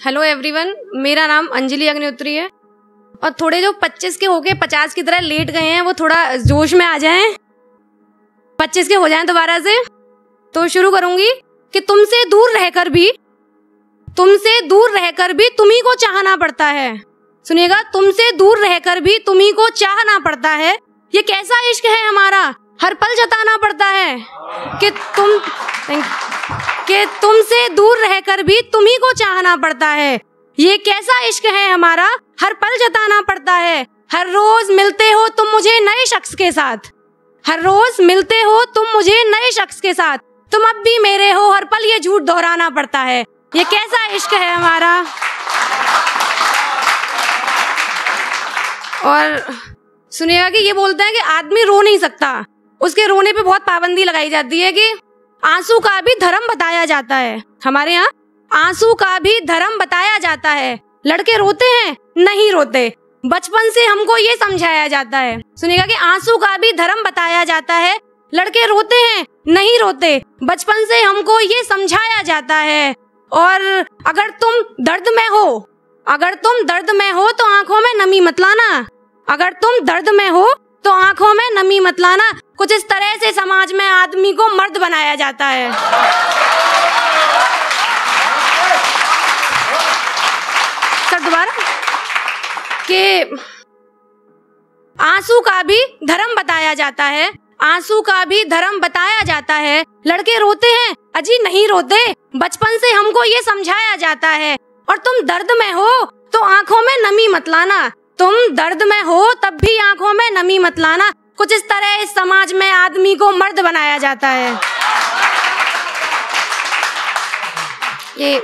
Hello everyone मेरा नाम अंजलि अग्निहोत्री है। और थोड़े जो 25 के हो गए 50 की तरह लेट गए हैं, वो थोड़ा जोश में आ जाएँ। 25 के हो जाएँ दोबारा से। तो शुरू करूँगी कि तुमसे दूर रहकर भी, तुमसे दूर रहकर भी तुम्ही को चाहना पड़ता है। सुनिएगा, तुमसे दूर रहकर भी तुम्ही को चाहना पड़ता है। ये कैसा इश्क है हमारा? हर पल जताना पड़ता है कि तुम कि तुमसे दूर रहकर भी तुम्ही को चाहना पड़ता है। ये कैसा इश्क है हमारा? हर पल जताना पड़ता है। हर रोज मिलते हो तुम मुझे नए शख्स के साथ। हर रोज मिलते हो तुम मुझे नए शख्स के साथ। तुम अब भी मेरे हो, हर पल ये झूठ दोहराना पड़ता है। ये कैसा इश्क है हमारा? और सुनिएगा कि ये बोलते हैं कि आदमी रो नहीं सकता। उसके रोने पे बहुत पाबंदी लगाई जाती है कि आँसू का भी धर्म बताया जाता है। हमारे यहाँ आँसू का भी धर्म बताया जाता है। लड़के रोते हैं, नहीं रोते। बचपन से हमको ये समझाया जाता है। सुनिएगा कि आँसू का भी धर्म बताया जाता है। लड़के रोते हैं, नहीं रोते। बचपन से हमको ये समझाया जाता है। और अगर तुम दर्द में हो, अगर तुम दर्द में हो तो आँखों में नमी मत लाना। अगर तुम दर्द में हो तो आँखों में नमी मत लाना। कुछ इस तरह से समाज में आदमी को मर्द बनाया जाता है। सर, दोबारा कि आँसू का भी धर्म बताया जाता है। आँसू का भी धर्म बताया जाता है। लड़के रोते हैं, अजी नहीं रोते। बचपन से हमको ये समझाया जाता है। और तुम दर्द में हो तो आँखों में नमी मत लाना। तुम दर्द में हो, तब भी आँखों में नमी मत लाना। कुछ इस तरह इस समाज में आदमी को मर्द बनाया जाता है। ये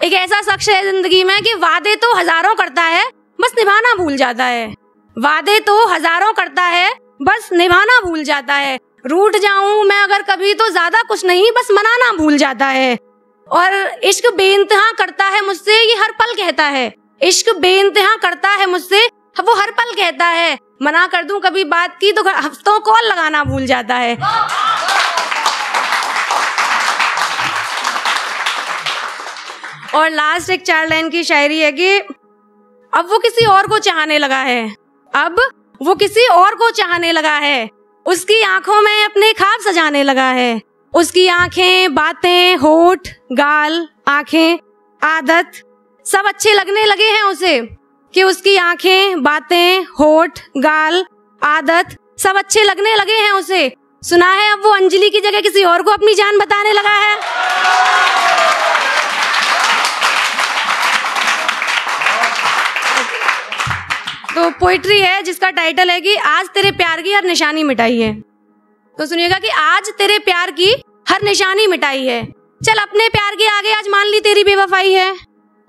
एक ऐसा शख्स है ज़िंदगी में कि वादे तो हज़ारों करता है, बस निभाना भूल जाता है। वादे तो हज़ारों करता है, बस निभाना भूल जाता है। रूठ जाऊँ मैं अगर कभी तो ज़्यादा कुछ नहीं, बस मनाना भूल जाता है। और इश्क बेइंतहा करता है मुझसे, ये हर पल कहता है। इश्क बेइंतहा करता है मुझसे वो हर पल कहता है, मना कर दूँ कभी बात की तो हफ्तों कॉल लगाना भूल जाता है। और लास्ट एक चार लाइन की शायरी है कि, अब वो किसी और को चाहने लगा है। अब वो किसी और को चाहने लगा है। उसकी आँखों में अपने खाब सजाने लगा है। उसकी आँखें, बातें, होठ, गाल, आँखें, आदत सब अच्छे लगने लगे हैं उसे। कि उसकी आँखें, बातें, होठ, गाल, आदत सब अच्छे लगने लगे हैं उसे। सुना है अब वो अंजलि की जगह किसी और को अपनी जान बताने लगा है। तो पोइट्री है जिसका टाइटल है कि आज तेरे प्यार की हर निशानी मिटाई है। तो सुनिएगा कि आज तेरे प्यार की हर निशानी मिटाई है। चल अपने प्यार के आगे आज मान ली तेरी बेवफाई है।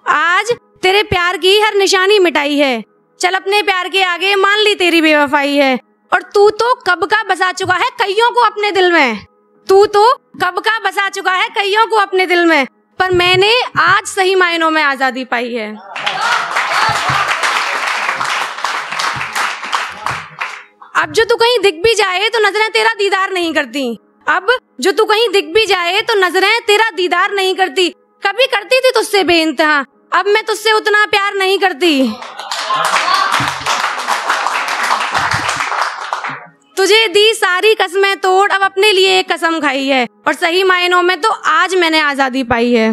आज तेरे प्यार की हर निशानी मिटाई है। चल अपने प्यार के आगे मान ली तेरी बेवफाई है। और तू तो कब का बसा चुका है कईयों को अपने दिल में? तू तो कब का बसा चुका है कईयों को अपने दिल में? पर मैंने आज सही मायनों में आज़ादी पाई है। अब जो तू कहीं दिख भी जाए तो नज़रें तेरा दीदार नहीं करती। अब जो तू कहीं दिख भी जाए तो नज़रें तेरा दीदार नहीं करती। कभी करती थी तुझसे बेइंतहा अब मैं तुझसे उतना प्यार नहीं करती। तुझे दी सारी कसमें तोड़, अब अपने लिए एक कसम खाई है। और सही मायनों में तो आज मैंने आज़ादी पाई है।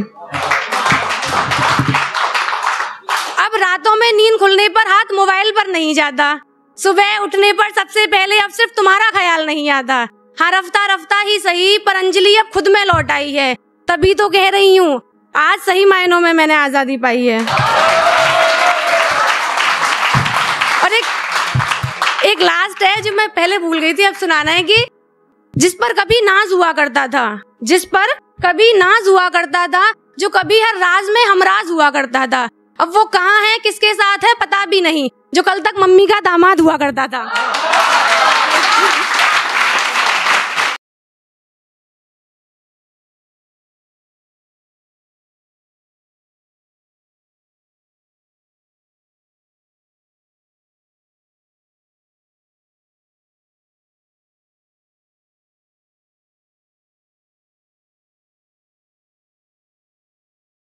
अब रातों में नींद खुलने पर हाथ मोबाइल पर नहीं जाता। सुबह उठने पर सबसे पहले अब सिर्फ़ तुम्हारा ख्याल नहीं आता। हाँ रफ्ता रफ्ता ही सही, पर अंजलि अब खुद में लौट आई है। तभी तो कह रही हूँ आज सही मायनों में मैंने आज़ादी पाई है। और एक एक लास्ट है जो मैं पहले भूल गई थी, अब सुनाना है कि जिस पर कभी नाज हुआ करता था, जिस पर कभी नाज हुआ करता था, जो कभी हर राज में हमराज हुआ करता था, अब वो कहाँ है, किसके साथ है, पता भी नहीं, जो कल तक मम्मी का दामाद हुआ करता था।